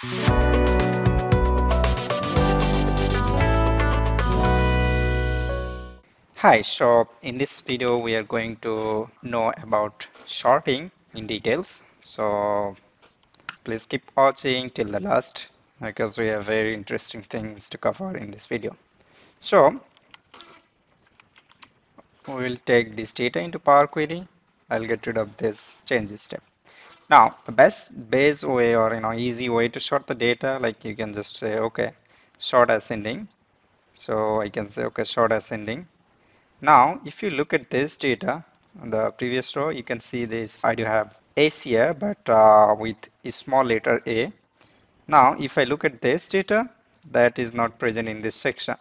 Hi, so in this video we are going to know about sorting in details. So please keep watching till the last because we have very interesting things to cover in this video. So we will take this data into Power Query. I'll get rid of this changes step. Now the best base way or you know easy way to sort the data like you can just say okay sort ascending. So I can say okay sort ascending now, if you look at this data the previous row, you can see this. I do have ACA, but uh, with a small letter A. Now, if I look at this data, that is not present in this section.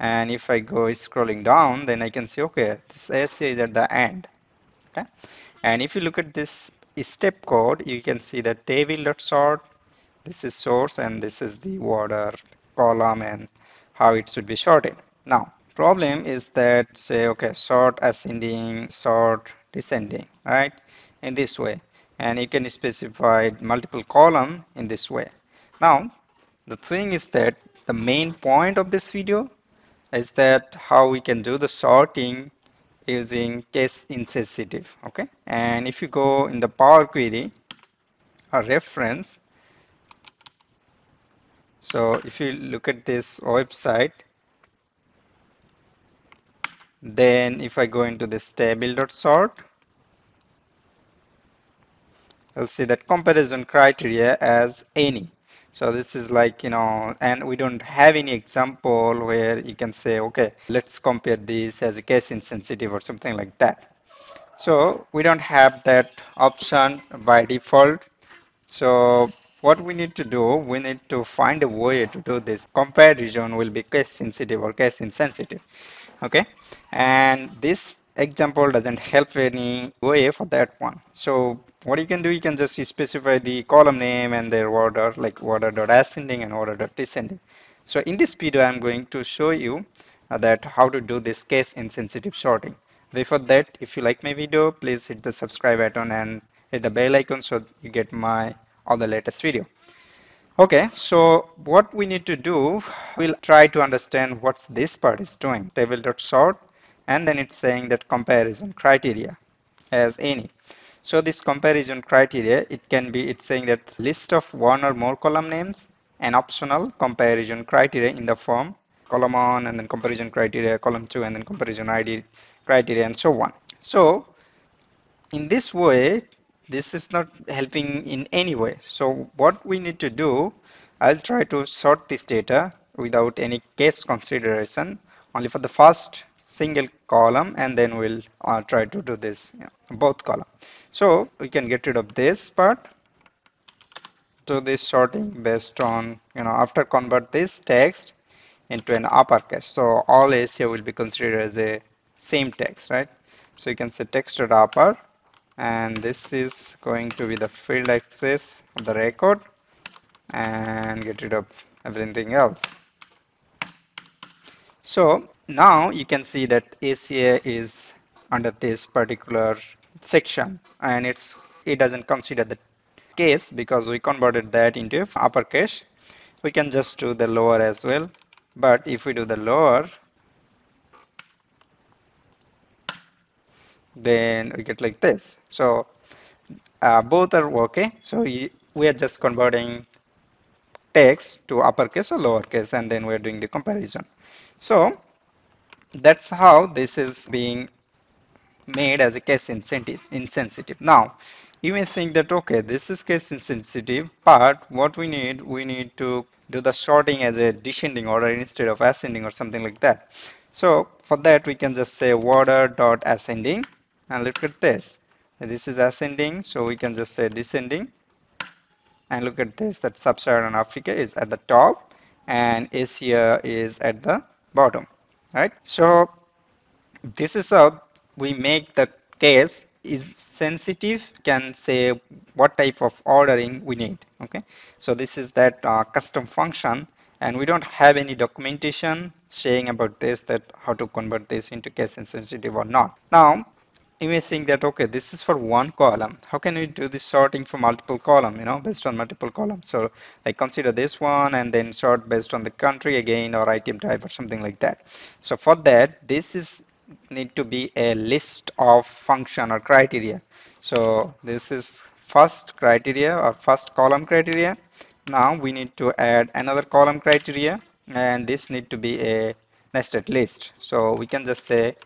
And if I go scrolling down, then I can see, okay, this ACA is at the end. Okay. And if you look at this step code, you can see that table.sort, this is source, and this is the order column and how it should be sorted. Now, problem is that say okay sort ascending sort descending right in this way. And you can specify multiple column in this way. Now the thing is that the main point of this video is that how we can do the sorting using case insensitive okay? And if you go in the power query a reference so if you look at this website then if I go into this table.sort you'll see that comparison criteria as any so this is like you know and we don't have any example where you can say okay let's compare this as a case insensitive or something like that. So we don't have that option by default. So what we need to do we need to find a way to do this. Comparison will be case sensitive or case insensitive. Okay? And this example doesn't help any way for that one. So what you can do you can just specify the column name and their order like order dot ascending and order dot descending. So in this video i'm going to show you uh, that how to do this case insensitive sorting. Before that if you like my video please hit the subscribe button and hit the bell icon so you get my all the latest video. Okay, so what we need to do, we'll try to understand what's this part is doing. Table.sort and then it's saying that comparison criteria as any. So this comparison criteria, it can be, it's saying that list of one or more column names and optional comparison criteria in the form column 1 and then comparison criteria, column 2 and then comparison ID criteria and so on. So in this way, this is not helping in any way so what we need to do I'll try to sort this data without any case consideration only for the first single column and then we'll uh, try to do this know, both column. So we can get rid of this part. Do this sorting based on you know after convert this text into an uppercase. So all ACA will be considered as a same text right? So you can say text upper and this is going to be the field access of the record and get rid of everything else. So now you can see that ACA is under this particular section and it's it doesn't consider the case because we converted that into uppercase. We can just do the lower as well but if we do the lower then we get like this. So uh, both are okay. So we, we are just converting text to uppercase or lowercase and then we're doing the comparison. So that's how this is being made as a case insensitive now you may think that okay this is case insensitive but what we need we need to do the sorting as a descending order instead of ascending or something like that. So for that we can just say order dot ascending and look at this. This is ascending so we can just say descending. And look at this that sub-Saharan Africa is at the top and Asia is at the bottom right so this is how we make the case is sensitive can say what type of ordering we need okay? So this is that uh, custom function and we don't have any documentation saying about this that how to convert this into case insensitive or not. Now you may think that okay this is for one column. How can we do this sorting for multiple column you know based on multiple columns? So like consider this one and then sort based on the country again or item type or something like that. So for that this is need to be a list of function or criteria. So this is first criteria or first column criteria. Now we need to add another column criteria and this need to be a nested list. So we can just say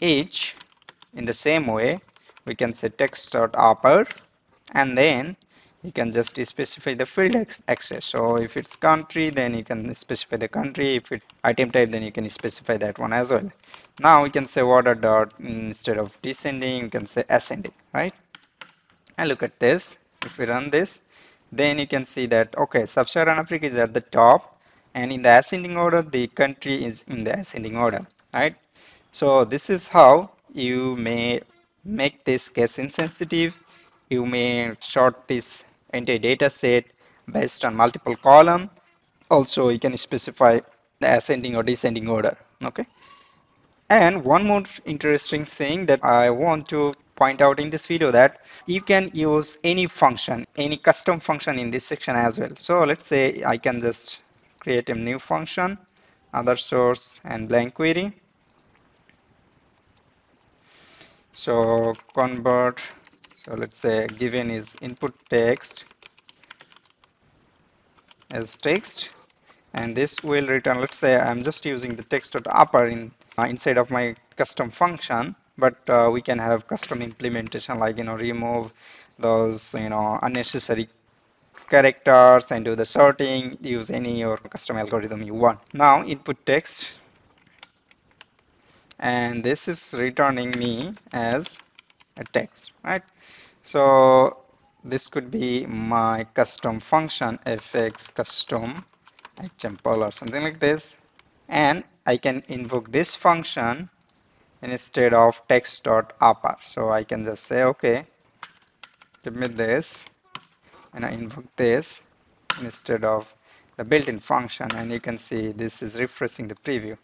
each in the same way we can say text dot upper and then you can just specify the field access. So if it's country then you can specify the country. If it item type then you can specify that one as well. Now we can say order dot instead of descending you can say ascending right? And look at this. If we run this then you can see that okay sub-Saharan Africa is at the top and in the ascending order the country is in the ascending order right? So this is how you may make this case insensitive. You may sort this entire data set based on multiple column. Also you can specify the ascending or descending order okay? And one more interesting thing that I want to point out in this video that you can use any function any custom function in this section as well. So let's say I can just create a new function other source and blank query so convert so let's say given is input text as text and this will return let's say I'm just using the text dot upper in uh, inside of my custom function but uh, we can have custom implementation like you know remove those you know unnecessary characters and do the sorting use any or custom algorithm you want. Now input text and this is returning me as a text right? So this could be my custom function fx custom example or something like this. And I can invoke this function instead of text.upper so I can just say okay give me this. And I invoke this instead of the built-in function. And you can see this is refreshing the preview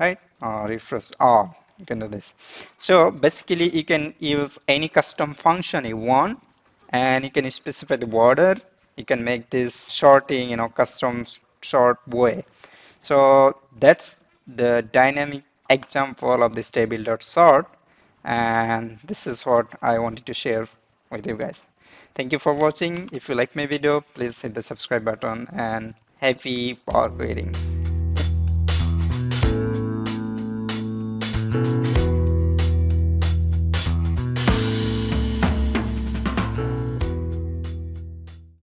right? Or refresh. All you can do this. So basically you can use any custom function you want and you can specify the border. You can make this sorting you know custom short way. So that's the dynamic example of this table dot sort and this is what I wanted to share with you guys. Thank you for watching. If you like my video please hit the subscribe button and happy power querying